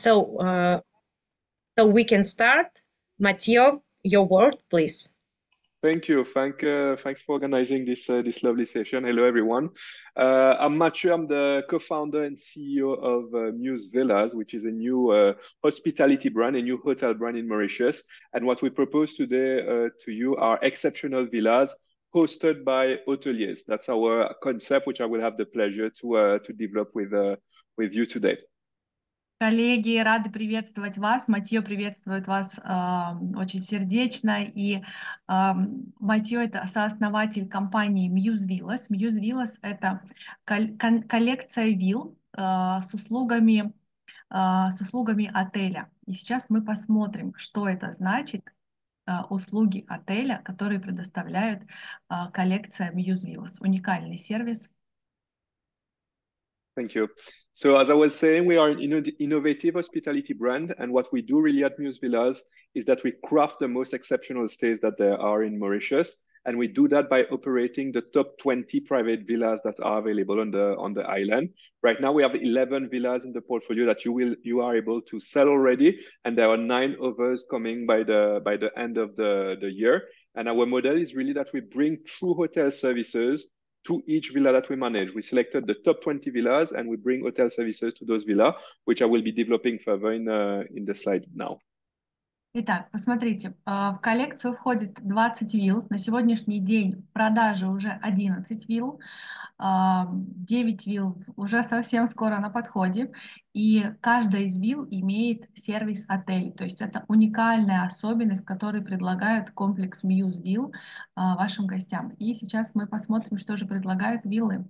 So, uh, so we can start. Matteo, your word, please. Thank you. Thank, uh, thanks for organizing this uh, this lovely session. Hello, everyone. Uh, I'm Mathieu. I'm the co-founder and CEO of uh, Muse Villas, which is a new uh, hospitality brand, a new hotel brand in Mauritius. And what we propose today uh, to you are exceptional villas hosted by hoteliers. That's our concept, which I will have the pleasure to to develop with with you today. Коллеги, рады приветствовать вас. Матье приветствует вас э, очень сердечно. И э, Матье — это сооснователь компании Muse Villas. Muse Villas — это кол- коллекция вилл э, с услугами э, с услугами отеля. И сейчас мы посмотрим, что это значит, услуги отеля, которые предоставляют коллекция Muse Villas. Уникальный сервис. Thank you. So as I was saying, we are an innovative hospitality brand. And what we do really at Muse Villas is that we craft the most exceptional stays that there are in Mauritius. And we do that by operating the top 20 private villas that are available on the on the island. Right now, we have 11 villas in the portfolio that you will you are able to sell already, and there are nine others coming by the by the end of the the year. And our model is really that we bring true hotel services to each villa that we manage. We selected the top 20 villas and we bring hotel services to those villas, which I will be developing further in, uh, in the slide now. Итак, посмотрите, в коллекцию входит 20 вилл. На сегодняшний день в продаже уже 11 вилл. 9 вилл уже совсем скоро на подходе, и каждая из вилл имеет сервис отель, то есть это уникальная особенность, которую предлагают комплекс Muse Вилл вашим гостям. И сейчас мы посмотрим, что же предлагают виллы.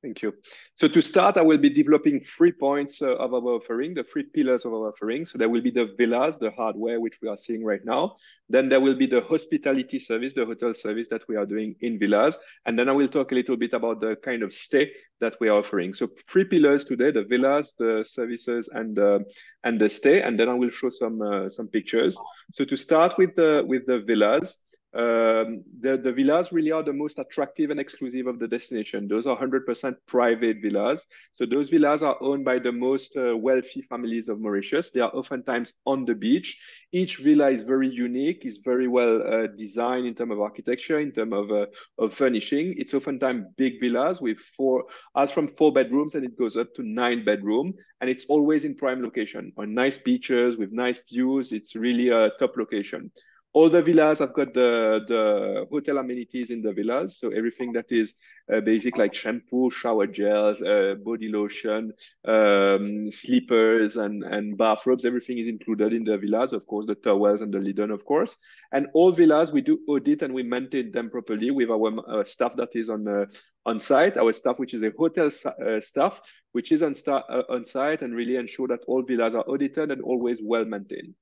Thank you. So to start, I will be developing three points uh, of our offering, the three pillars of our offering. So there will be the villas, the hardware, which we are seeing right now. Then there will be the hospitality service, the hotel service that we are doing in villas. And then I will talk a little bit about the kind of stay that we are offering. So three pillars today, the villas, the services, and, uh, and the stay. And then I will show some, uh, some pictures. So to start with the, with the villas, um, the, the villas really are the most attractive and exclusive of the destination. Those are 100% private villas. So those villas are owned by the most uh, wealthy families of Mauritius. They are oftentimes on the beach. Each villa is very unique, is very well uh, designed in terms of architecture, in terms of, uh, of furnishing. It's oftentimes big villas with four, as from four bedrooms and it goes up to nine bedroom. And it's always in prime location on nice beaches with nice views. It's really a top location. All the villas i've got the, the hotel amenities in the villas. So everything that is uh, basic like shampoo, shower gel, uh, body lotion, um, sleepers and, and bathrobes, everything is included in the villas. Of course, the towels and the linen, of course. And all villas, we do audit and we maintain them properly with our uh, staff that is on uh, on site, our staff, which is a hotel uh, staff, which is on, uh, on site and really ensure that all villas are audited and always well maintained.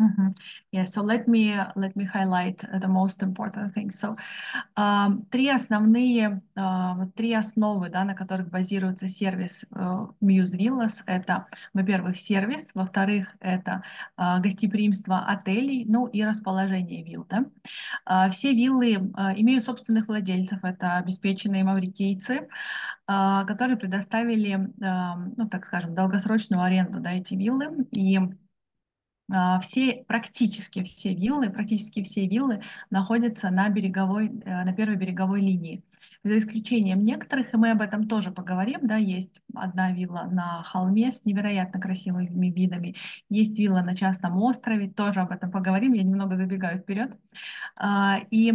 Mm-hmm. Yeah, so let me let me highlight the most important things. So, um, три основные, uh, три основы, да, на которых базируется сервис uh, Muse Villas, это, во-первых, сервис, во-вторых, это uh, гостеприимство отелей, ну и расположение вилл, да. Uh, все виллы uh, имеют собственных владельцев, это обеспеченные маврикийцы, uh, которые предоставили, uh, ну, так скажем, долгосрочную аренду, да, эти виллы, и все, практически все виллы, практически все виллы находятся на береговой, э, на первой береговой линии. За исключением некоторых, и мы об этом тоже поговорим, да, есть одна вилла на холме с невероятно красивыми видами, есть вилла на частном острове, тоже об этом поговорим, я немного забегаю вперед. А, и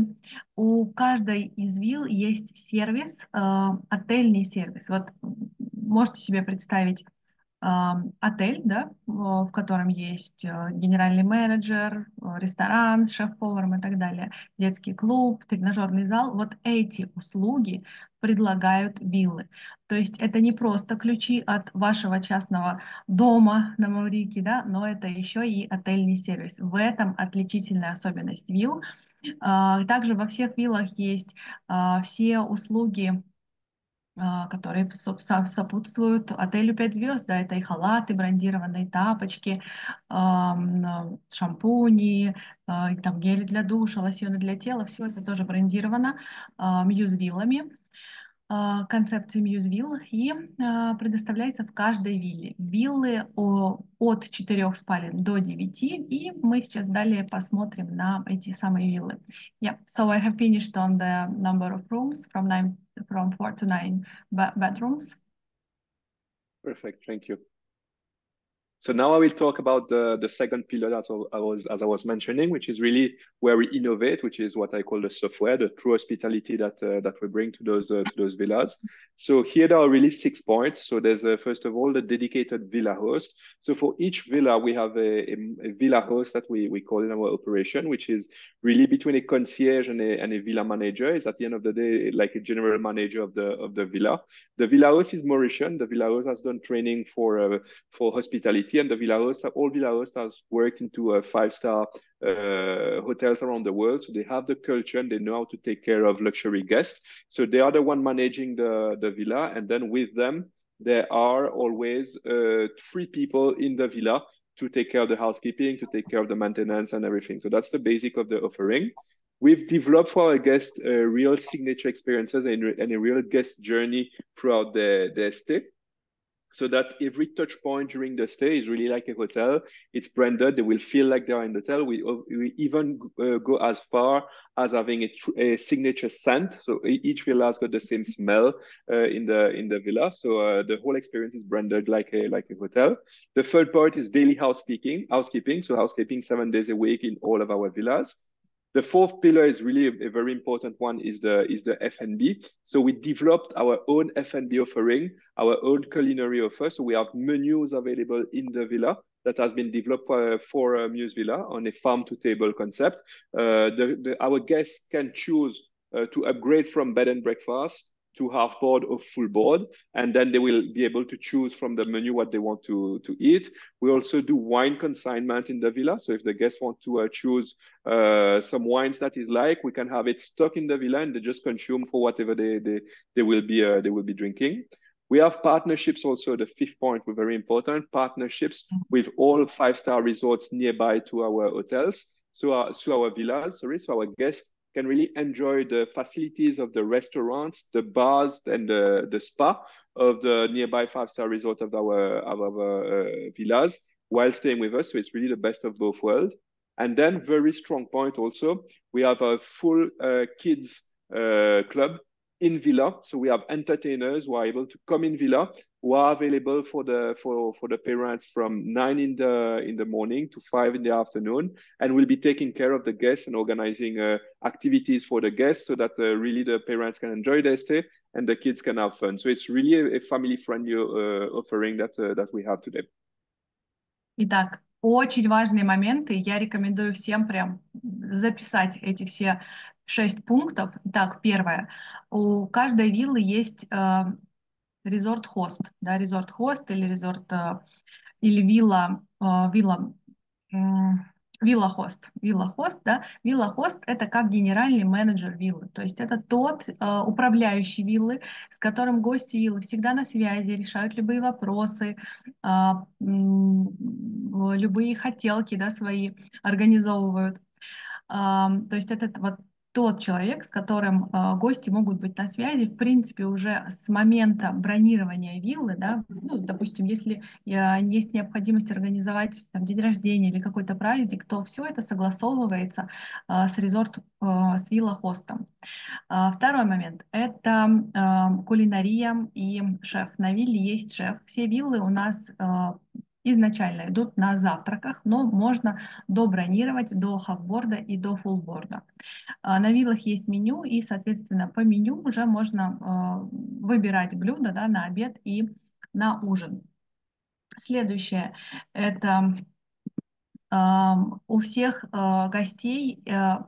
у каждой из вилл есть сервис, а, отельный сервис. Вот можете себе представить отель, да, в котором есть э, генеральный менеджер, э, ресторан с шеф-поваром и так далее, детский клуб, тренажерный зал. Вот эти услуги предлагают виллы. То есть это не просто ключи от вашего частного дома на Маврике, да, но это еще и отельный сервис. В этом отличительная особенность вилл. А, также во всех виллах есть а, все услуги которые сопутствуют отелю 5 звезд, да, это и халаты, брендированные тапочки, шампуни, а, там гели для душа, лосьоны для тела, все это тоже брендировано мьюз-виллами. а, концепции Мьюзвилл и а, предоставляется в каждой вилле. Виллы от 4 спален до 9, и мы сейчас далее посмотрим на эти самые виллы. Yeah, so I have finished on the number of rooms from nine, from four to nine bedrooms. Perfect, thank you. So now I will talk about the, the second pillar that I was, as I was mentioning, which is really where we innovate, which is what I call the software, the true hospitality that uh, that we bring to those uh, to those villas. So here there are really six points. So there's uh, first of all the dedicated villa host. So for each villa we have a, a, a, villa host that we we call in our operation, which is really between a concierge and a, and a villa manager. Is at the end of the day like a general manager of the of the villa. The villa host is Mauritian. The villa host has done training for uh, for hospitality and the Villa Host, all Villa Host has worked into a five-star uh, hotels around the world. So they have the culture and they know how to take care of luxury guests. So they are the one managing the, the villa. And then with them, there are always uh, three people in the villa to take care of the housekeeping, to take care of the maintenance and everything. So that's the basic of the offering. We've developed for our guests uh, real signature experiences and, and, a real guest journey throughout the, the stay so that every touch point during the stay is really like a hotel. It's branded. They will feel like they are in the hotel. We, we even uh, go as far as having a, a, signature scent. So each villa has got the same smell uh, in the in the villa. So uh, the whole experience is branded like a like a hotel. The third part is daily housekeeping. Housekeeping. So housekeeping seven days a week in all of our villas. The fourth pillar is really a, very important one is the is the F&B. So we developed our own F&B offering, our own culinary offer. So we have menus available in the villa that has been developed uh, for uh, Muse Villa on a farm to table concept. Uh, the, the, our guests can choose uh, to upgrade from bed and breakfast to half board or full board and then they will be able to choose from the menu what they want to to eat. We also do wine consignment in the villa. So if the guests want to uh, choose uh, some wines that is like we can have it stock in the villa and they just consume for whatever they they, they will be uh, they will be drinking. We have partnerships also the fifth point were very important partnerships with all five star resorts nearby to our hotels so our, to our villas sorry so our guests can really enjoy the facilities of the restaurants, the bars, and the, the spa of the nearby five-star resort of our, of our uh, villas while staying with us. So it's really the best of both worlds. And then very strong point also, we have a full uh, kids uh, club in Villa. So we have entertainers who are able to come in Villa, who are available for the for for the parents from nine in the in the morning to five in the afternoon, and will be taking care of the guests and organizing uh, activities for the guests so that uh, really the parents can enjoy their stay and the kids can have fun. So it's really a, a family-friendly uh, offering that uh, that we have today. Итак, очень важные моменты. Я рекомендую всем прям записать эти все шесть пунктов. Так, первое. У каждой виллы есть э, резорт-хост, да, резорт-хост или резорт э, или вилла, э, вилла, э, вилла-хост, вилла-хост, да, вилла-хост это как генеральный менеджер виллы, то есть это тот э, управляющий виллы, с которым гости виллы всегда на связи, решают любые вопросы, э, э, любые хотелки, да, свои организовывают. Uh, то есть это вот тот человек, с которым э, гости могут быть на связи, в принципе, уже с момента бронирования виллы, да, ну, допустим, если э, есть необходимость организовать там, день рождения или какой-то праздник, то все это согласовывается э, с резорт, э, с вилла-хостом. Э, второй момент – это э, кулинария и шеф. На вилле есть шеф. Все виллы у нас э, изначально идут на завтраках, но можно добронировать до хавборда и до фулборда. На виллах есть меню, и, соответственно, по меню уже можно а, выбирать блюда да, на обед и на ужин. Следующее – это у всех а, гостей, а,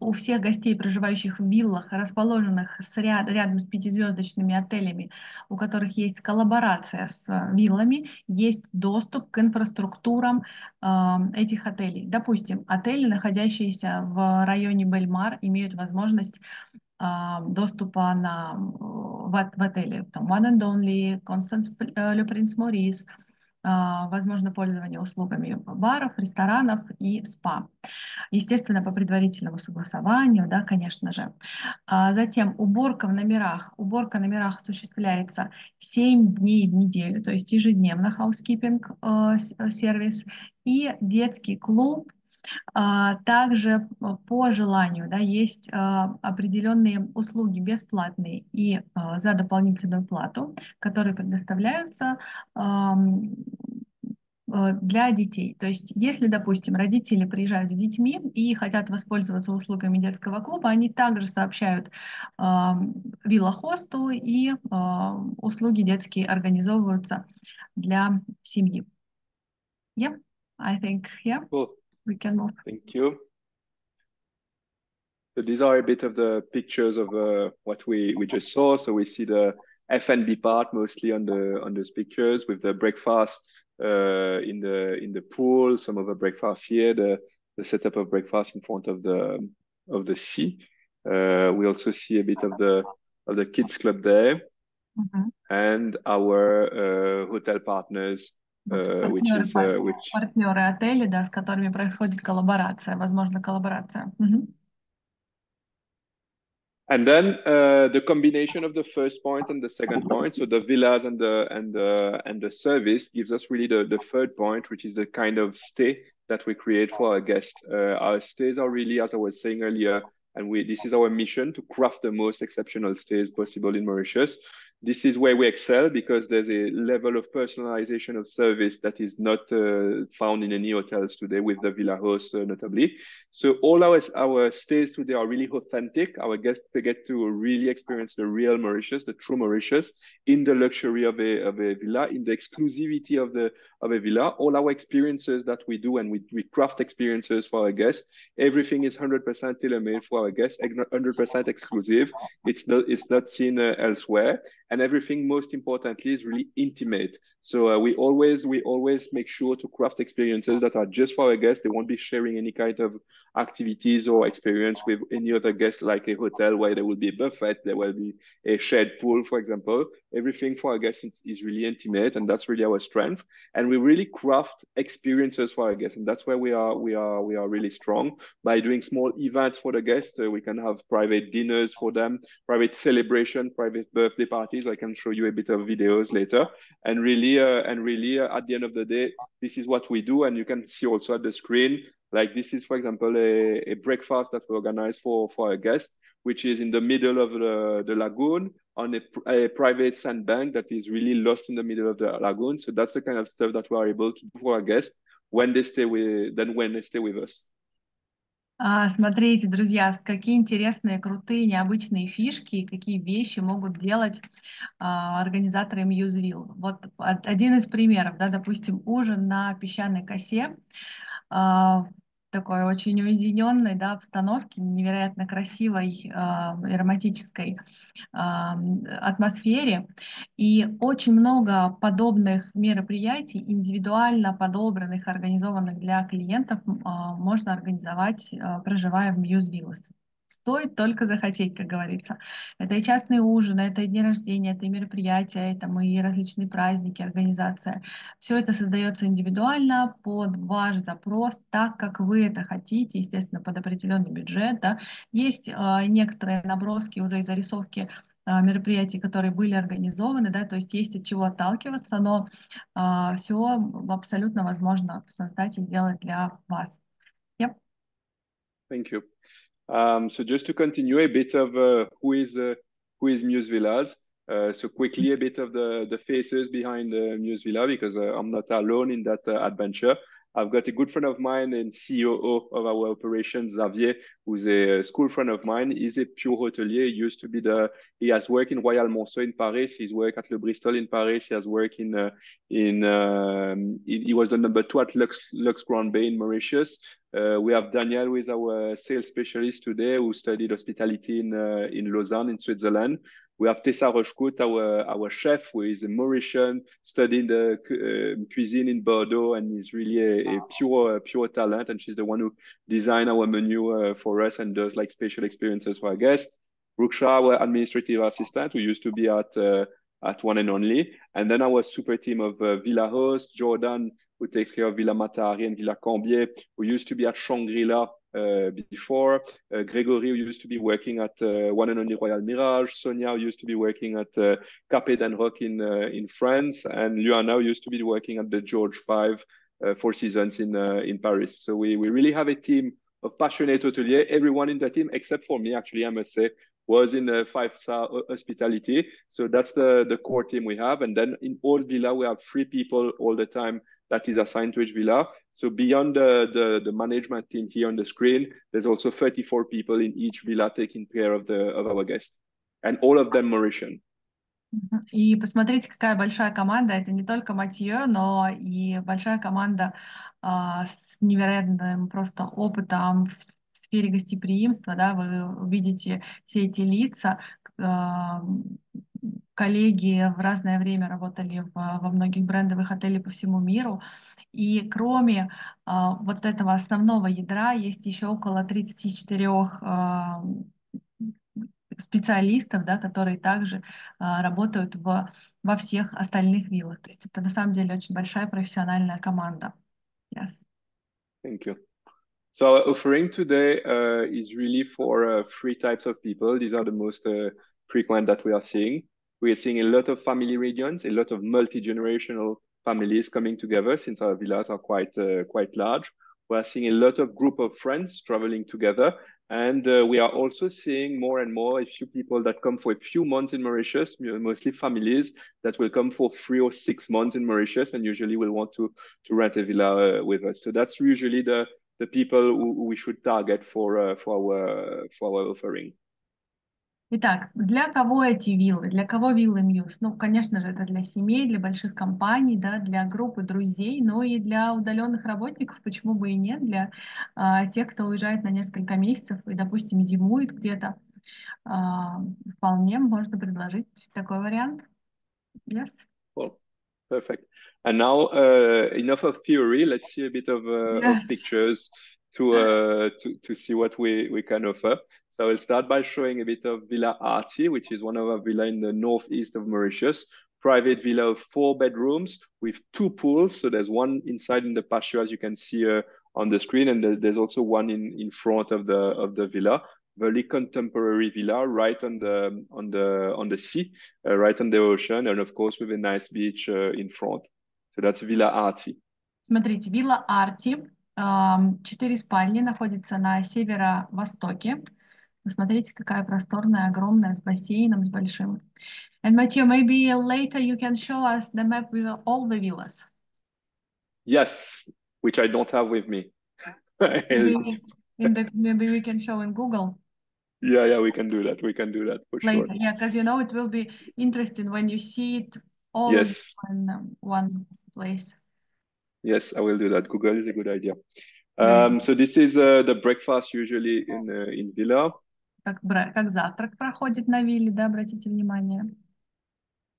у всех гостей, проживающих в виллах, расположенных с ряд, рядом с пятизвездочными отелями, у которых есть коллаборация с виллами, есть доступ к инфраструктурам этих отелей. Допустим, отели, находящиеся в районе Бельмар, имеют возможность доступа на, в, в отеле. Там One and Only, Constance Le Prince Maurice – возможно пользование услугами баров, ресторанов и спа. естественно, по предварительному согласованию, да, конечно же. А затем уборка в номерах. Уборка в номерах осуществляется 7 дней в неделю, то есть ежедневно housekeeping э, сервис. И детский клуб а, также по желанию да, есть а, определенные услуги бесплатные и а, за дополнительную плату, которые предоставляются для детей. То есть, если, допустим, родители приезжают с детьми и хотят воспользоваться услугами детского клуба, они также сообщают э, вилла-хосту, и э, услуги детские организовываются для семьи. Yeah, I think, yeah. Cool. We can move. Thank you. So these are a bit of the pictures of uh, what we, we just saw. So we see the F&B part mostly on the on those pictures with the breakfast uh, in the in the pool, some of the breakfast here, the the setup of breakfast in front of the of the sea. Uh, we also see a bit of the of the kids club there, mm -hmm. and our uh, hotel partners which is uh, which партнеры отели, да, с которыми происходит коллаборация, возможно, коллаборация. Угу. And then uh, the combination of the first point and the second point, so the villas and the and the and the service gives us really the the third point, which is the kind of stay that we create for our guests. Uh, our stays are really, as I was saying earlier, and we this is our mission to craft the most exceptional stays possible in Mauritius this is where we excel because there's a level of personalization of service that is not uh, found in any hotels today with the villa host uh, notably. So all our our stays today are really authentic. Our guests they get to really experience the real mauritius the true mauritius in the luxury of a, of a villa in the exclusivity of the of a villa. All our experiences that we do and we, we craft experiences for our guests everything is 100% tailor-made for our guests 100% exclusive. It's not it's not seen uh, elsewhere and everything most importantly is really intimate. So uh, we always we always make sure to craft experiences that are just for our guests. They won't be sharing any kind of activities or experience with any other guest like a hotel where there will be a buffet there will be a shared pool for example. Everything for our guests is, is really intimate and that's really our strength. And we really craft experiences for our guests and that's where we are we are we are really strong. By doing small events for the guests uh, we can have private dinners for them private celebration private birthday parties i can show you a bit of videos later and really uh, and really uh, at the end of the day this is what we do and you can see also at the screen like this is for example a, a breakfast that we organize for for a guest which is in the middle of the, the lagoon on a, a, private sandbank that is really lost in the middle of the lagoon. So that's the kind of stuff that we are able to do for our guests when they stay with, then when they stay with us. А, смотрите, друзья, какие интересные, крутые, необычные фишки и какие вещи могут делать а, организаторы Museville. Вот один из примеров, да, допустим, ужин на песчаной косе. Такой очень уединенной да, обстановке, невероятно красивой э, и романтической э, атмосфере. И очень много подобных мероприятий, индивидуально подобранных, организованных для клиентов, э, можно организовать, э, проживая в Muse Villas. Стоит только захотеть, как говорится. Это и частные ужины, это и дни рождения, это и мероприятия, это и различные праздники, организация. Все это создается индивидуально под ваш запрос, так как вы это хотите, естественно, под определенный бюджет. Да. Есть э, некоторые наброски уже и зарисовки э, мероприятий, которые были организованы, да, то есть есть от чего отталкиваться, но э, все абсолютно возможно создать и сделать для вас. Yep. Thank you. Um, so just to continue a bit of uh, who is uh, who is Muse Villas. Uh, so quickly a bit of the the faces behind uh, Muse Villa because uh, I'm not alone in that uh, adventure. I've got a good friend of mine and COO of our operations, Xavier, who's a school friend of mine. He's a pure hotelier. He used to be the, he has worked in Royal Monceau in Paris. He's worked at Le Bristol in Paris. He has worked in, uh, in, um, he, he, was the number two at Lux, Lux Grand Baie in Mauritius. Uh, we have Daniel, who is our sales specialist today, who studied hospitality in, uh, in Lausanne in Switzerland. We have Tessa Rochecout, our, our chef, who is a Mauritian, studying the uh, cuisine in Bordeaux, and is really a, a pure pure talent. And she's the one who designed our menu uh, for us and does like special experiences for our guests. Ruksha, our administrative assistant, who used to be at uh, at One and Only, and then our super team of uh, Villa host, Jordan, who takes care of Villa Matahari and Villa Cambier, who used to be at Shangri-La uh, before. Uh, Gregory used to be working at uh, One and Only Royal Mirage. Sonia used to be working at uh, Cap-Eden-Roc in uh, in France, and Luana used to be working at the George Five uh, Four Seasons in uh, in Paris. So we we really have a team of passionate hoteliers. Everyone in the team, except for me, actually, I must say, was in a five-star hospitality. So that's the the core team we have, and then in all villa we have three people all the time that is assigned to each villa. So beyond the, the, the, management team here on the screen, there's also 34 people in each villa taking care of, the, of our guests. And all of them Mauritian. И посмотрите, какая большая команда. Это не только Матье, но и большая команда а, с невероятным просто опытом в сфере гостеприимства. Да, вы видите все эти лица, а, коллеги в разное время работали в, во многих брендовых отелях по всему миру. И кроме а, вот этого основного ядра есть еще около 34 а, специалистов, да, которые также а, работают в, во всех остальных виллах. То есть это на самом деле очень большая профессиональная команда. Yes. Thank you. So our offering today uh, is really for uh, three types of people. These are the most uh, frequent that we are seeing. We are seeing a lot of family regions, a lot of multi-generational families coming together since our villas are quite uh, quite large. We are seeing a lot of group of friends traveling together. And uh, we are also seeing more and more a few people that come for a few months in Mauritius, mostly families that will come for three or six months in Mauritius and usually will want to, to rent a villa uh, with us. So that's usually the, the people who we should target for, uh, for, our, for our offering. Итак, для кого эти виллы? Для кого виллы Мьюз? Ну, конечно же, это для семей, для больших компаний, да, для группы друзей, но и для удаленных работников, почему бы и нет, для а, тех, кто уезжает на несколько месяцев и, допустим, зимует где-то. А, вполне можно предложить такой вариант. Yes. Well, perfect. And now, uh, enough of theory. Let's see a bit of, uh, yes. of pictures. to, uh, to, to see what we, we can offer. So I'll start by showing a bit of Villa Arti, which is one of our villa in the northeast of Mauritius. Private villa of four bedrooms with two pools. So there's one inside in the patio, as you can see uh, on the screen, and there's, there's also one in, in front of the of the villa. Very contemporary villa, right on the on the on the sea, uh, right on the ocean, and of course with a nice beach uh, in front. So that's Villa Arti. Смотрите, Villa Arti Четыре спальни находятся на северо-востоке. Посмотрите, какая просторная, огромная, с бассейном, с большим. And Mathieu, maybe later you can show us the map with all the villas. Yes, which I don't have with me. maybe, the, maybe we can show in Google. Yeah, yeah, we can do that. We can do that for later. sure. Yeah, because you know it will be interesting when you see it all yes. in one place. Yes, I will do that. Google is a good idea. Mm. Um, so this is uh, the breakfast usually in uh, in villa. Как, как завтрак проходит на вилле, да, обратите внимание.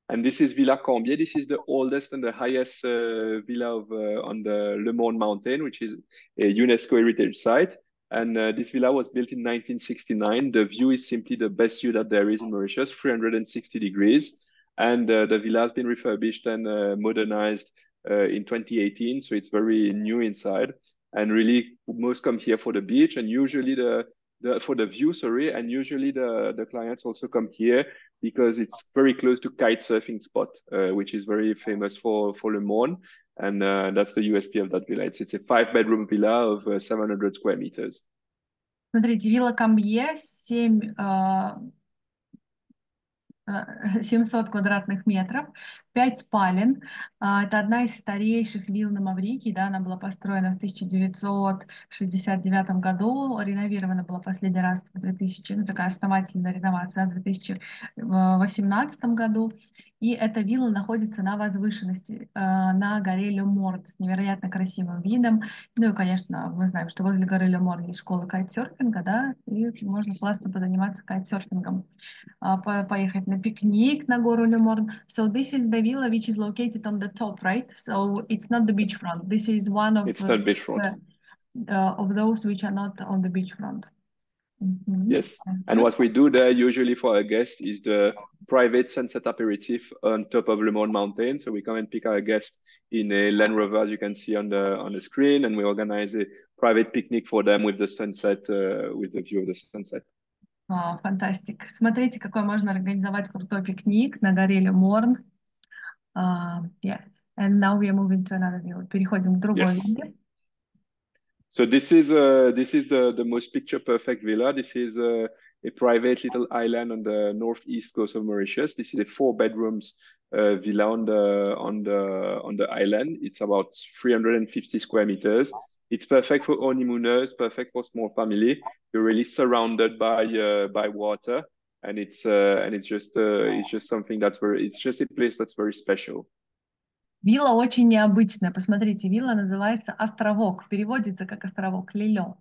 And this is Villa Cambier. This is the oldest and the highest uh, villa of, uh, on the Le Morne Mountain, which is a UNESCO heritage site. And uh, this villa was built in 1969. The view is simply the best view that there is in Mauritius, 360 degrees. And uh, the villa has been refurbished and modernized uh, in 2018, so it's very new inside. And really, most come here for the beach, and usually the, the for the view, sorry, and usually the the clients also come here because it's very close to kite surfing spot, uh, which is very famous for for Le Morne, and uh, that's the USP of that villa. It's, it's a five bedroom villa of uh, 700 square meters. Смотрите, вилла Камбье 7 700 квадратных метров. 5 спален. А, это одна из старейших вилл на Маврикии, да, она была построена в 1969 году, реновирована была последний раз в 2000, ну такая основательная реновация в 2018 году. И эта вилла находится на возвышенности, а, на горе Леморд с невероятно красивым видом. Ну и, конечно, мы знаем, что возле горы Леморд есть школа кайтсерфинга, да, и можно классно позаниматься кайтсерфингом, а, поехать на пикник на гору Леморд. So this is the villa which is located on the top, right? So it's not the beachfront. This is one of it's not beachfront. The, uh, of those which are not on the beachfront. Mm -hmm. Yes, and what we do there usually for our guests is the private sunset aperitif on top of Le Morne Mountain. So we come and pick our guests in a Land Rover, as you can see on the on the screen, and we organize a private picnic for them with the sunset, uh, with the view of the sunset. Фантастик. Смотрите, какой можно организовать крутой пикник на горе Леморн. А, yeah. And now we are moving to another view. Переходим к другой Yes. вилле. So this is uh, this is the the most picture perfect villa. This is uh, a private little island on the northeast coast of Mauritius. This is a four bedrooms uh, villa on the on the on the island. It's about 350 square meters. It's perfect for honeymooners, perfect for small family. You're really surrounded by uh, by water, And it's uh, and it's just uh, it's just something that's very it's just a place that's very special. Вилла очень необычная. Посмотрите, вилла называется «Островок». Переводится как «Островок», «Лилё».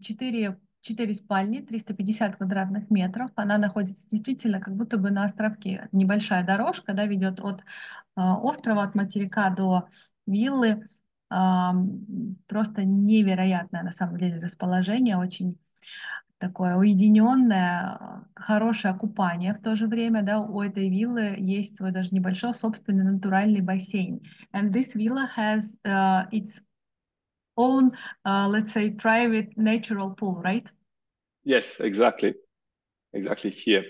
Четыре, четыре спальни, 350 квадратных метров. Она находится действительно как будто бы на островке. Небольшая дорожка, да, ведет от а, острова, от материка до виллы. Просто невероятное на самом деле расположение, очень такое уединенное, хорошее купание в то же время, да, у этой виллы есть свой даже небольшой собственный натуральный бассейн. And this villa has uh, its own, uh, let's say, private natural pool, right? Yes, exactly, exactly here.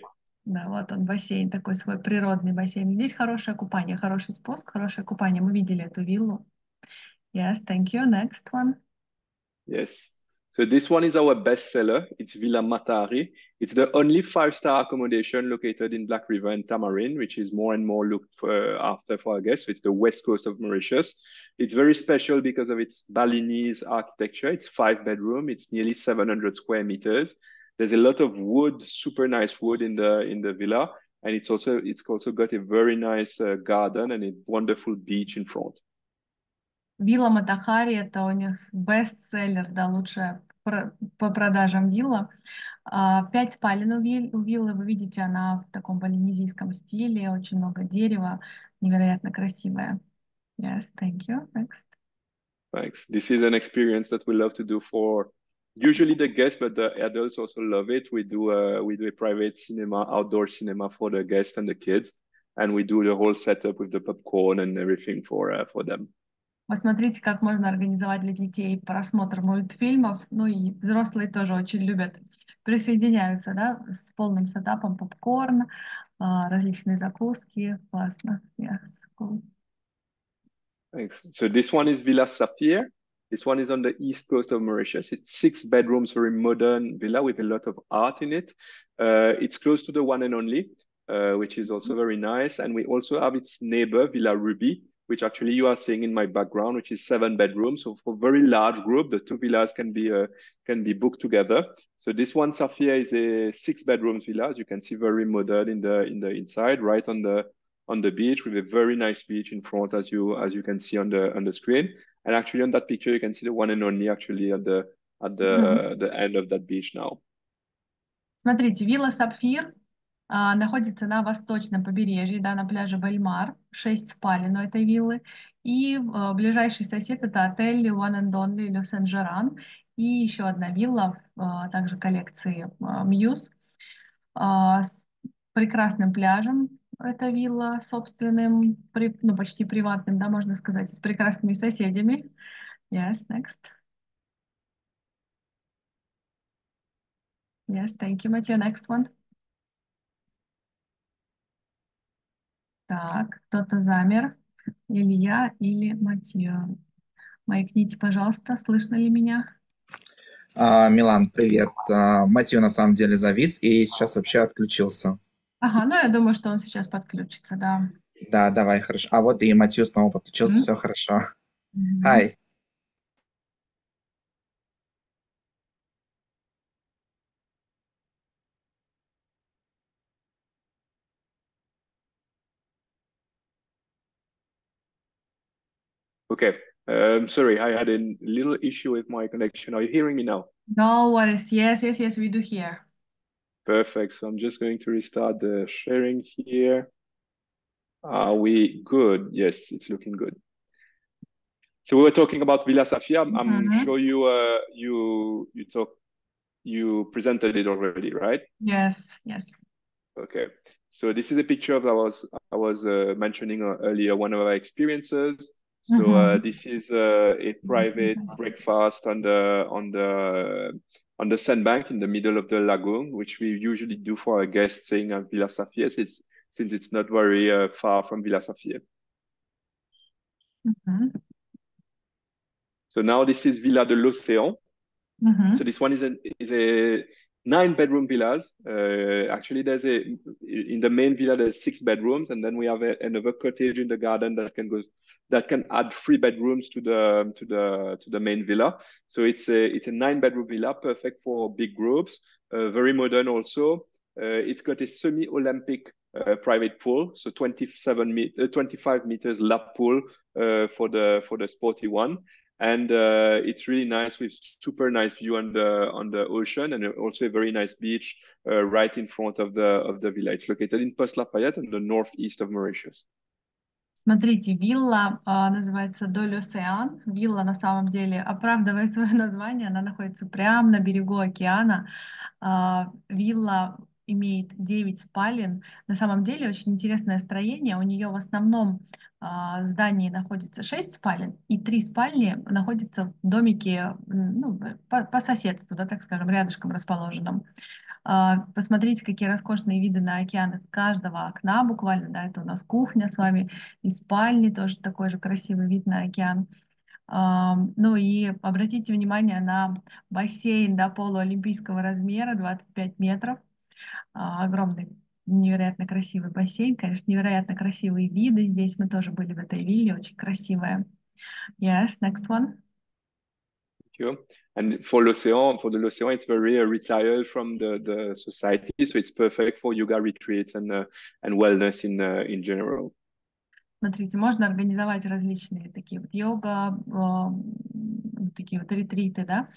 Да, вот он бассейн, такой свой природный бассейн. Здесь хорошее купание, хороший спуск, хорошее купание. Мы видели эту виллу. Yes, thank you. Next one. Yes. So this one is our bestseller. It's Villa Matahari. It's the only five-star accommodation located in Black River and Tamarin, which is more and more looked for after for our guests. So it's the west coast of Mauritius. It's very special because of its Balinese architecture. It's five bedroom. It's nearly 700 square meters. There's a lot of wood, super nice wood in the in the villa, and it's also it's also got a very nice uh, garden and a wonderful beach in front. Вилла Матахари это у них бестселлер, да, лучшая по продажам вилла. А, Пять спален у виллы, вы видите, она в таком полинезийском стиле, очень много дерева, невероятно красивая. Yes, thank you. Next. Thanks. This is an experience that we love to do for usually the guests, but the adults also love it. We do a we do a private cinema, outdoor cinema for the guests and the kids, and we do the whole setup with the popcorn and everything for uh, for them. Посмотрите, как можно организовать для детей просмотр мультфильмов. Ну и взрослые тоже очень любят, присоединяются, да, с полным сетапом попкорн, а, различные закуски. Классно. Yes, cool. Thanks. So this one is Villa Saphir. This one is on the east coast of Mauritius. It's six bedrooms, very modern villa with a lot of art in it. Uh, it's close to the one and only, uh, which is also very nice. And we also have its neighbor, Villa Ruby, which actually you are seeing in my background, which is seven bedrooms. So for very large group, the two villas can be uh, can be booked together. So this one, Saphir, is a six bedrooms villa. As you can see, very modern in the in the inside, right on the on the beach with a very nice beach in front, as you as you can see on the on the screen. And actually, on that picture, you can see the one and only actually at the at the mm -hmm. the end of that beach now. Смотрите, вилла Сапфир а, находится на восточном побережье, да, на пляже Бельмар, 6 спален у этой виллы, и а, ближайший сосед это отель One and Only Le Saint-Germain, и еще одна вилла, а, также коллекции а, Muse, а, с прекрасным пляжем, эта вилла собственным, при- ну, почти приватным, да, можно сказать, с прекрасными соседями. Yes, next. Yes, thank you, Matthew. Next one. Так, кто-то замер. Или я, или Матьё. Маякните, пожалуйста, слышно ли меня? А, Милан, привет. А, Матью на самом деле завис и сейчас вообще отключился. Ага, ну я думаю, что он сейчас подключится, да. Да, давай, хорошо. А вот и Матью снова подключился, Мгм. все хорошо. Мгм. Hi. Okay. Um, sorry, I had a little issue with my connection. Are you hearing me now? No worries. Yes, yes, yes, we do hear. Perfect. So I'm just going to restart the sharing here. Are we good? Yes, it's looking good. So we were talking about Villa Saphir. I'm, I'm Mhm. sure you uh, you you talk you presented it already, right? Yes, yes. Okay. So this is a picture of I was I was uh, mentioning uh, earlier one of our experiences. So uh, mm-hmm. this is uh, a private breakfast on the on the on the sandbank in the middle of the lagoon, which we usually do for our guests staying at Villa Saphir, since, since it's not very uh, far from Villa Saphir. Mm-hmm. So now this is Villa de l'Océan. Mm-hmm. So this one is a is a nine bedroom villas. Uh, actually, there's a in the main villa there's six bedrooms, and then we have a, another cottage in the garden that can go that can add three bedrooms to the to the to the main villa. So it's a it's a nine bedroom villa, perfect for big groups. Uh, very modern also. Uh, it's got a semi Olympic. Uh, private pool, so 27 met- uh, 25 meters lap pool uh, for the for the sporty one and uh, it's really nice with super nice view on the on the ocean and also a very nice beach right in front of the of the villa. It's located in Poste Lafayette in the northeast of Mauritius. Смотрите, вилла а, называется Доль. Вилла на самом деле оправдывает свое название. Она находится прямо на берегу океана. А, вилла имеет 9 спален. На самом деле очень интересное строение. У нее в основном а, здании находится 6 спален, и 3 спальни находятся в домике ну, по, по соседству, да, так скажем, рядышком расположенном. А, Посмотрите, какие роскошные виды на океан из каждого окна буквально, да, это у нас кухня с вами, и спальни тоже такой же красивый вид на океан. А, Ну и обратите внимание на бассейн, да, полуолимпийского размера, 25 метров, А, огромный, невероятно красивый бассейн, конечно, невероятно красивые виды здесь, мы тоже были в этой вилле, очень красивая. Yes, next one. Thank you. And for l'Océan, for the l'Océan, it's very uh, retired from the, the society, so it's perfect for yoga retreats and uh, and wellness in uh, in general. Смотрите, можно организовать различные такие вот йога, а, м, такие вот ретриты, да.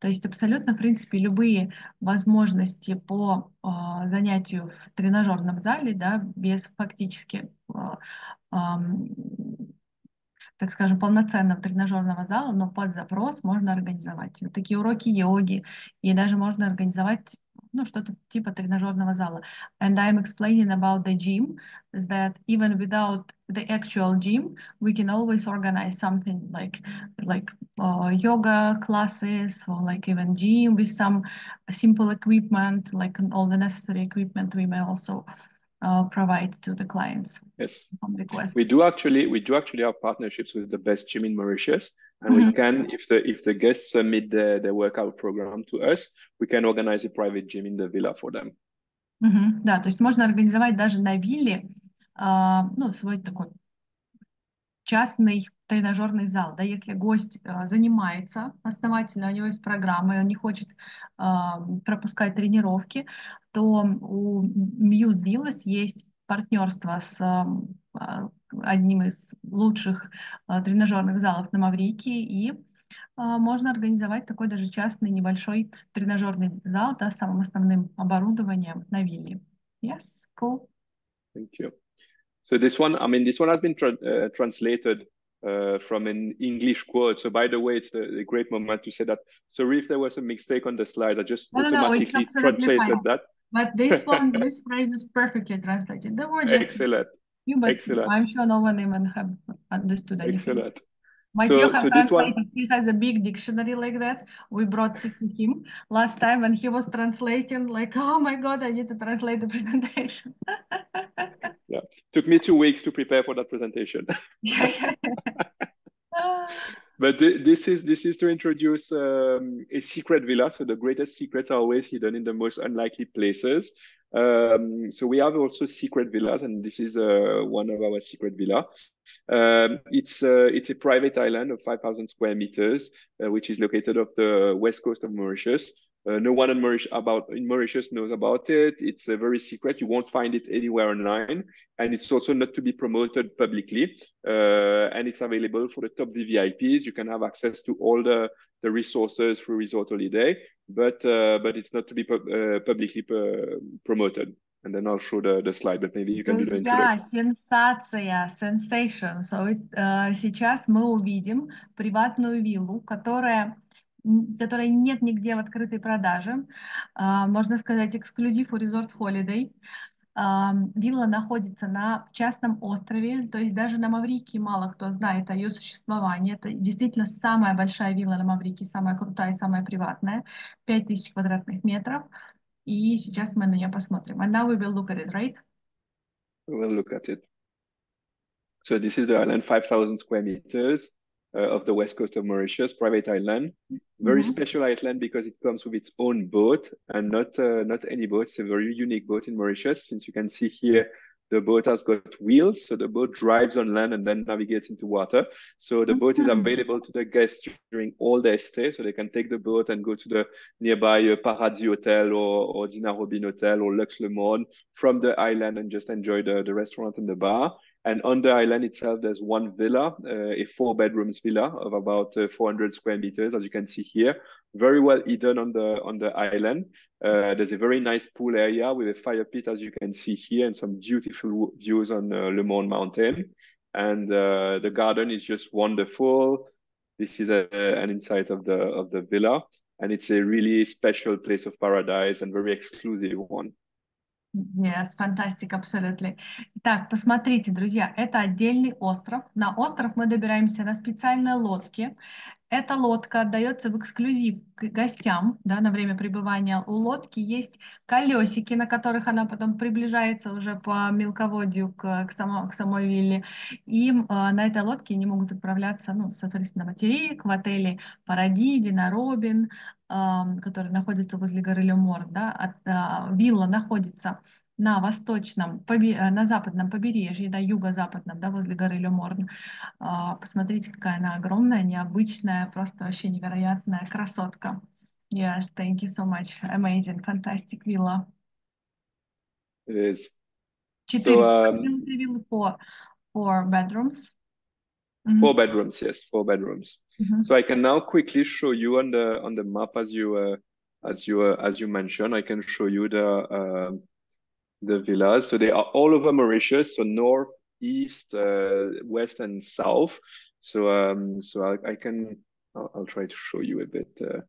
То есть абсолютно, в принципе, любые возможности по а, занятию в тренажерном зале, да, без фактически, а, ам, так скажем, полноценного тренажерного зала, но под запрос можно организовать. Такие уроки йоги, и даже можно организовать ну, что-то типа тренажерного зала. And I'm explaining about the gym, is that even without the actual gym, we can always organize something like like uh, yoga classes or like even gym with some simple equipment, like all the necessary equipment we may also uh, provide to the clients Yes. on request. We do actually we do actually have partnerships with the best gym in Mauritius, and we Mhm. can if the if the guests submit their, their workout program to us, we can organize a private gym in the villa for them. Мгм. Да, то есть можно организовать даже на вилле, а, ну, свой такой частный тренажерный зал, да, если гость а, занимается основательно, у него есть программа, и он не хочет а, пропускать тренировки, то у Muse Villas есть партнерство с а, одним из лучших а, тренажерных залов на Маврикии, и а, можно организовать такой даже частный небольшой тренажерный зал, да, с самым основным оборудованием на вилле. Yes, cool. Thank you. So this one, I mean, this one has been tra- uh, translated uh, from an English quote. So by the way, it's a, a great moment to say that. Sorry if there was a mistake on the slides. I just No, no, no, automatically translated fine. that. But this one, this phrase is perfectly translated. The word just Excellent, you, but excellent. I'm sure no one even have understood anything. excellent. Mathieu So, so this one. He has a big dictionary like that. We brought it to him last time when he was translating. Like, oh my god, I need to translate the presentation. yeah, took me two weeks to prepare for that presentation. But th- this is this is to introduce um, a secret villa. So the greatest secrets are always hidden in the most unlikely places. Um, so we have also secret villas, and this is uh, one of our secret villa. Um, it's uh, it's a private island of 5,000 square meters, uh, which is located off the west coast of Mauritius. Uh, no one in Mauritius about in Mauritius knows about it. It's a very secret. You won't find it anywhere online, and it's also not to be promoted publicly. Uh, and it's available for the top VVIPs. You can have access to all the the resources through Resort Holiday, but uh, but it's not to be pub- uh, publicly uh, promoted. And then I'll show the, the slide, but maybe you can do the Друзья, introduction. сенсация, sensation. So it, э, сейчас мы увидим приватную виллу, которая которой нет нигде в открытой продаже. А, можно сказать, эксклюзив у Resort Holiday. А, вилла находится на частном острове, то есть даже на Маврикии мало кто знает о ее существовании. Это действительно самая большая вилла на Маврикии, самая крутая и самая приватная, 5000 квадратных метров. И сейчас мы на нее посмотрим. And now we will look at it, right? We will look at it. So this is the island, 5,000 square meters of the west coast of Mauritius, private island. Very Mhm. special island because it comes with its own boat and not uh, not any boat. It's a very unique boat in Mauritius. Since you can see here, the boat has got wheels, so the boat drives on land and then navigates into water. So the boat is Mhm. available to the guests during all their stay, so they can take the boat and go to the nearby uh, Paradis Hotel or, or Dinarobin Hotel or Lux Le Morne from the island and just enjoy the, the restaurant and the bar. And on the island itself, there's one villa, uh, a four bedrooms villa of about uh, 400 square meters, as you can see here. Very well hidden on the on the island. Uh, there's a very nice pool area with a fire pit, as you can see here, and some beautiful views on uh, Le Morne Mountain. And uh, the garden is just wonderful. This is a, an insight of the of the villa, and it's a really special place of paradise and very exclusive one. Yes, fantastic, absolutely. Итак, посмотрите, друзья, это отдельный остров. На остров мы добираемся на специальной лодке. Эта лодка отдается в эксклюзив к гостям, да, на время пребывания. У лодки есть колесики, на которых она потом приближается уже по мелководью к, к, само- к самой вилле. И а, на этой лодке они могут отправляться, ну, соответственно, на материк, в отеле Паради, Дина Робин, который находится возле горы Лемор, да, от- а, вилла находится на восточном, э, на западном побережье, да, юго-западном, да, возле горы Леморн. А, Посмотрите, какая она огромная, необычная, просто вообще невероятная красотка. Yes, thank you so much. Amazing, fantastic villa. It is. Четыре So um, виллы, four, four bedrooms. Мгм, four bedrooms, yes, four bedrooms. Mm-hmm. So I can now quickly show you on the on the map as you uh, as you uh, as you mentioned. I can show you the uh, the villas. So they are all over Mauritius. So north, east, uh, west, and south. So um, so I, I can I'll, I'll, try to show you a bit. Uh,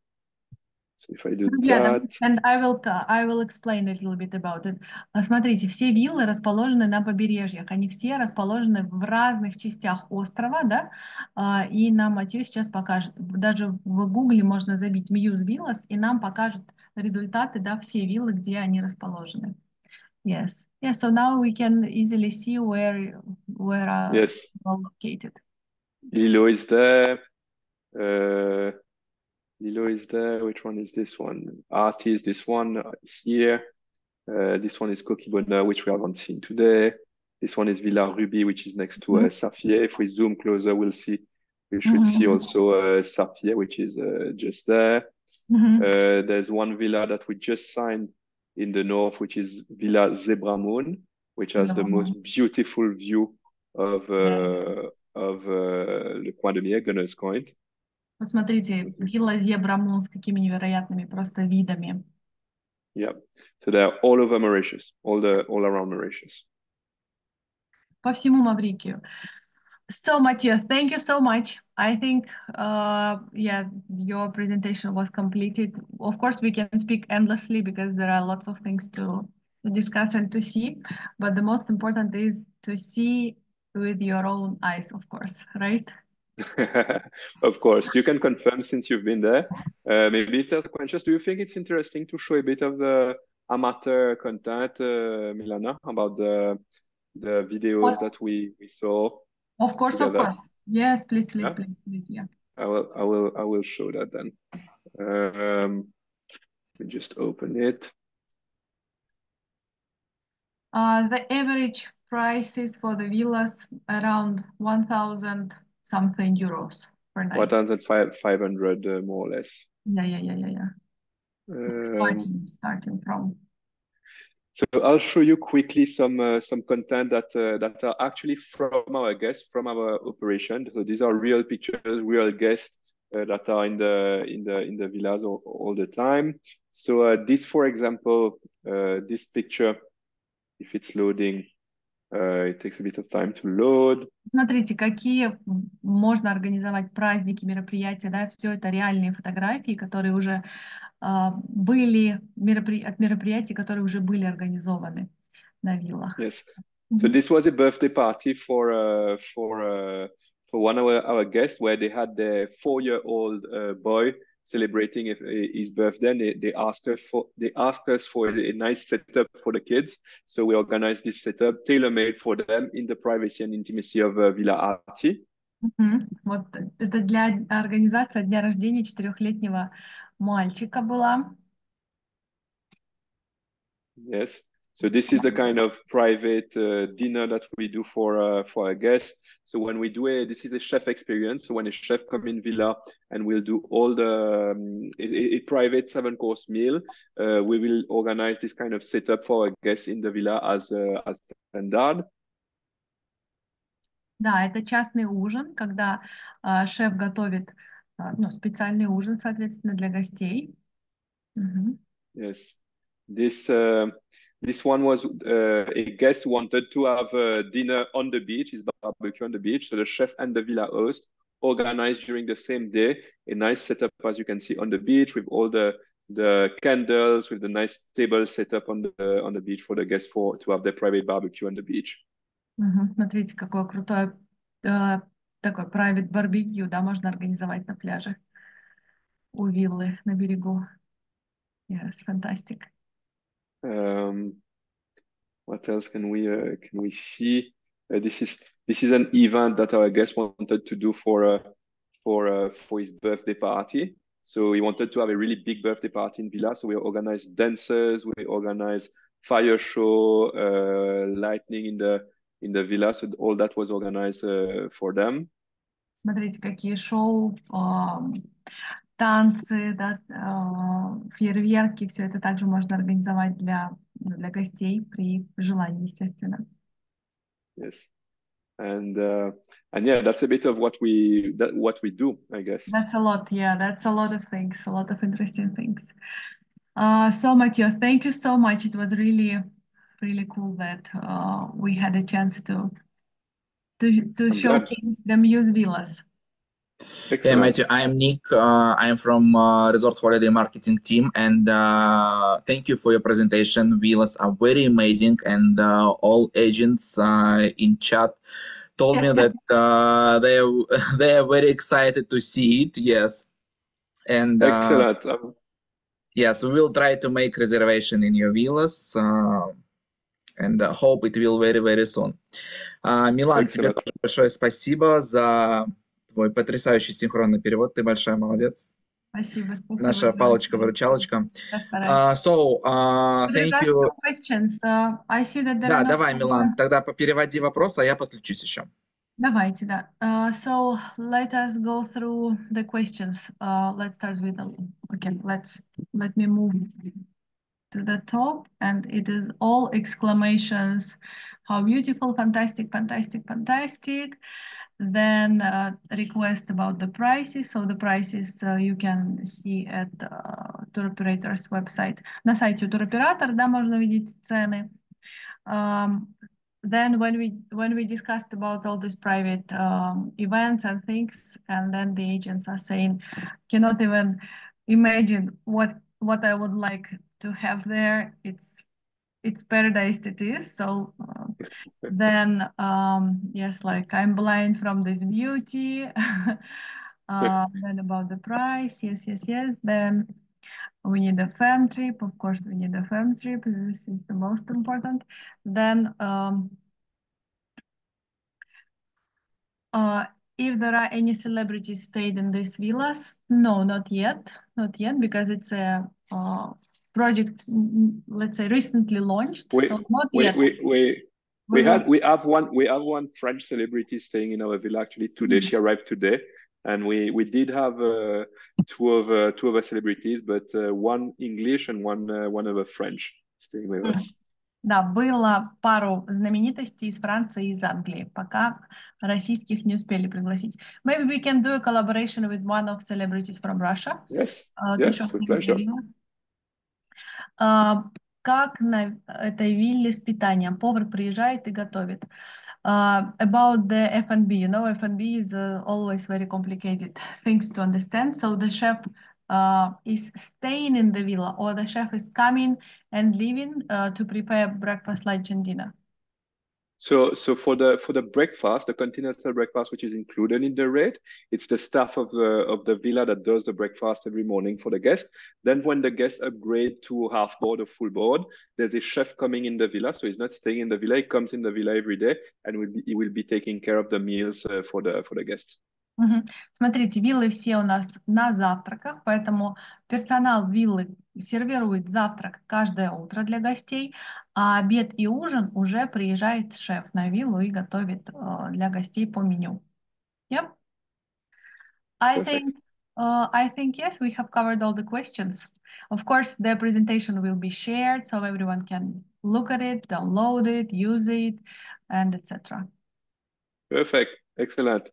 If I do that, and I will, I will explain a little bit about it. А, Смотрите, все виллы расположены на побережьях, они все расположены в разных частях острова, да, А, и нам Матью сейчас покажет. Даже в Гугле можно забить Muse Villas, и нам покажут результаты, да, все виллы, где они расположены. Yes. Yeah, so now we can easily see where where are yes, located. Lilo is there. Uh, Lilo is there. Which one is this one? Artie is this one here. Uh, this one is Coquille Bonheur, which we haven't seen today. This one is Villa Ruby, which is next to uh, mm-hmm. If we zoom closer, we'll see. We should mm -hmm. see also uh, Saphir, which is uh, just there. Mm -hmm. uh, there's one villa that we just signed in the north, which is Villa Zebra Moon, which has the most beautiful view of uh, yes. of uh, Le Coin de Mire, Gunner's Point. Посмотрите, вилла Зебра Мун с какими невероятными просто видами. Yeah. So they're all over Mauritius, all the all around Mauritius. по всему Маврикию. So, Mathieu, thank you so much. I think, uh, yeah, your presentation was completed. Of course, we can speak endlessly because there are lots of things to, to discuss and to see. But the most important is to see with your own eyes, of course, right? Of course, you can confirm since you've been there. Uh, maybe tell Quenchus, do you think it's interesting to show a bit of the amateur content, uh, Milana, about the the videos What? that we we saw? Of course, of course. Yes, please, please, Yeah. please, please, yeah. I will I will I will show that then. Um, let me just open it. Uh, the average prices for the villas around 1,000 something euros per night. One thousand five five hundred uh, more or less. Yeah, yeah, yeah, yeah, yeah. Um, Starting, starting from. So I'll show you quickly some uh, some content that uh, that are actually from our guests, from our operation. So these are real pictures, real guests uh, that are in the in the in the villas all, all the time. So uh, this, for example, uh, this picture, if it's loading, it takes a bit of time to load. Смотрите, какие м, можно организовать праздники, мероприятия, да, все это реальные фотографии, которые уже а, были меропри- от мероприятий, которые уже были организованы на виллах. Yes. So Мгм. this was a birthday party for uh, for uh, for one of our, our guests where they had their four-year-old uh, boy celebrating if- his birthday. And they, they asked us for they asked us for a nice setup for the kids. So we organized this setup tailor-made for them in the privacy and intimacy of uh, Villa Arti. Мгм. Вот это для организации дня рождения четырехлетнего мальчика была. Yes. So this is the kind of private uh, dinner that we do for uh, for our guests. So when we do a, this is a chef experience. So when a chef come in villa and we'll do all the um, a, a- a private seven course meal, uh, we will organize this kind of setup for our guests in the villa as uh, as standard. Да, это частный ужин, когда а, шеф готовит а, ну, специальный ужин, соответственно, для гостей. Мгм. Yes. This uh, this one was uh, a guest who wanted to have a dinner on the beach, his barbecue on the beach. So the chef and the villa host organized during the same day a nice setup, as you can see, on the beach with all the the candles, with the nice table set up on the on the beach for the guests for to have their private barbecue on the beach. Мгм. Смотрите, какое крутое э, такой private барбекю, да, можно организовать на пляже у виллы на берегу. Yes, fantastic. Um, what else can we uh, can we see? Uh, this is this is an event that our guest wanted to do for uh, for uh, for his birthday party. So he wanted to have a really big birthday party in Villa. So we organized dancers, we organized fire show, uh, lightning in the in the villa. So all that was organized uh, for them. Смотрите, какие шоу, ам, танцы, да, а, фейерверки, все это также можно организовать для, для гостей при желании, естественно. Yes. And uh, and yeah, that's a bit of what we that what we do, I guess. That's a lot, yeah, that's a lot of things, a lot of interesting things. Uh, so, Mateo, thank you so much. It was really, really cool that uh, we had a chance to to to glad. showcase the Muse Villas. Hey, Excellent. Matthew, I am Nick. Uh, I am from uh, Resort Holiday Marketing team, and uh, thank you for your presentation. Villas are very amazing, and uh, all agents uh, in chat told me that uh, they are, they are very excited to see it. Yes, and uh, Excellent. Um, yes, we will try to make reservation in your villas, uh, and uh, hope it will very very soon. А, Милан, тебе Excellent. тоже большое спасибо за твой потрясающий синхронный перевод. Ты большая молодец. Спасибо, спасибо. Наша палочка-выручалочка. Uh, so, uh, thank you. questions, uh, I see that there Да, are давай, Милан, тогда переводи вопрос, а я подключусь еще. Давайте, да. Uh, so let us go through the questions. Uh, let's start with the, okay, let's, let me move to the top and it is all exclamations. How beautiful, fantastic, fantastic, fantastic. Then uh, request about the prices. So the prices uh, you can see at uh, tour operator's website. На сайте у туроператора, да, можно видеть цены. Um, then when we when we discussed about all these private um, events and things, and then the agents are saying, cannot even imagine what what I would like to have there. It's it's paradise it is. So uh, then um, yes, like I'm blind from this beauty. uh, then about the price, yes, yes, yes. Then we need a firm trip. Of course, we need a firm trip. This is the most important. Then, um, uh, if there are any celebrities stayed in these villas, no, not yet, not yet, because it's a uh, project, mm, let's say, recently launched. We- so not we, yet. we, we, We we had will- we have one we have one French celebrity staying in our villa actually today. Mhm. She arrived today, and we we did have uh, two of uh, two other celebrities, but uh, one English and one uh, one other French staying with Мгм. us. Да, было пару знаменитостей из Франции и из Англии, пока российских не успели пригласить. Maybe we can do a collaboration with one of celebrities from Russia. Yes, uh, to yes, showcase with the pleasure. villas. Uh, как на этой вилле с питанием. Повар приезжает и готовит. Uh, about the F&B, you know, F&B is uh, always very complicated things to understand. So the chef uh, is staying in the villa or the chef is coming and leaving uh, to prepare breakfast, lunch, and dinner. So, so for the for the breakfast, the continental breakfast, which is included in the rate, it's the staff of the of the villa that does the breakfast every morning for the guest. Then, when the guests upgrade to half board or full board, there's a chef coming in the villa, so he's not staying in the villa. He comes in the villa every day, and will be, he will be taking care of the meals uh, for the for the guests. Смотрите, виллы все у нас на завтраках, поэтому персонал виллы сервирует завтрак каждое утро для гостей, а обед и ужин уже приезжает шеф на виллу и готовит э, для гостей по меню. Yep. I think uh, I think yes, we have covered all the questions. Of course, the presentation will be shared so everyone can look at it, download it, use it, and etc. Perfect, excellent.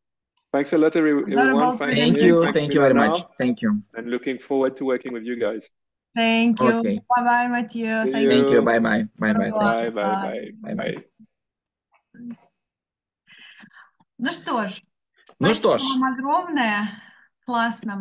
Thanks a lot, every, What everyone. about Thanks, Thank Thank Neil. you. Thanks, Thank you very Milana. much. Thank you. And looking forward to working with you guys. Thank you. Okay. Bye bye, Mathieu. See Thank Thank you. you. Bye bye. Bye bye. Здорово. Thank Bye, you. bye, bye, Bye-bye. bye. Ну что ж, Ну спасибо что ж. вам огромное. Классно.